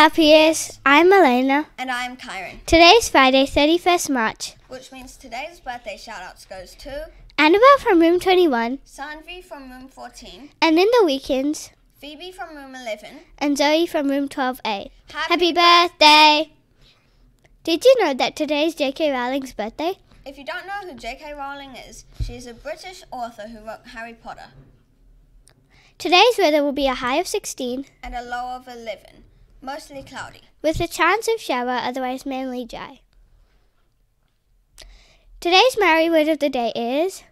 RPS. I'm Elena. And I'm Kyron. Today's Friday, 31st March. Which means today's birthday shoutouts goes to Annabelle from room 21. Sanvi from room 14. And in the weekends, Phoebe from room 11. And Zoe from room 12A. Happy, Happy birthday! Did you know that today is J.K. Rowling's birthday? If you don't know who J.K. Rowling is, she is a British author who wrote Harry Potter. Today's weather will be a high of 16 and a low of 11, mostly cloudy, with a chance of shower, otherwise mainly dry. Today's Maori word of the day is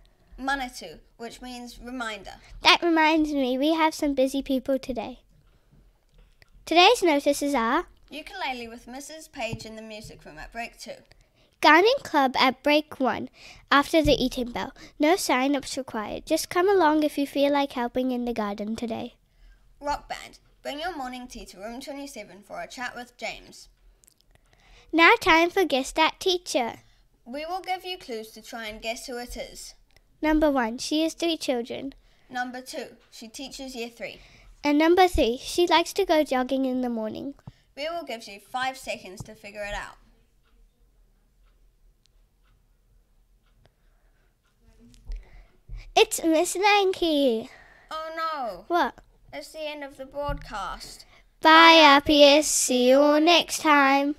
Manatu, which means reminder. That reminds me, we have some busy people today. Today's notices are Ukulele with Mrs. Page in the music room at break two. Gardening Club at break one after the eating bell. No sign ups required. Just come along if you feel like helping in the garden today. Rock Band. Bring your morning tea to room 27 for a chat with James. Now, time for Guess That Teacher. We will give you clues to try and guess who it is. Number one, she has three children. Number two, she teaches year three. And number three, she likes to go jogging in the morning. We will give you five seconds to figure it out. It's Miss Lanky. Oh no. What? It's the end of the broadcast. Bye, Bye RPS. See you all next time.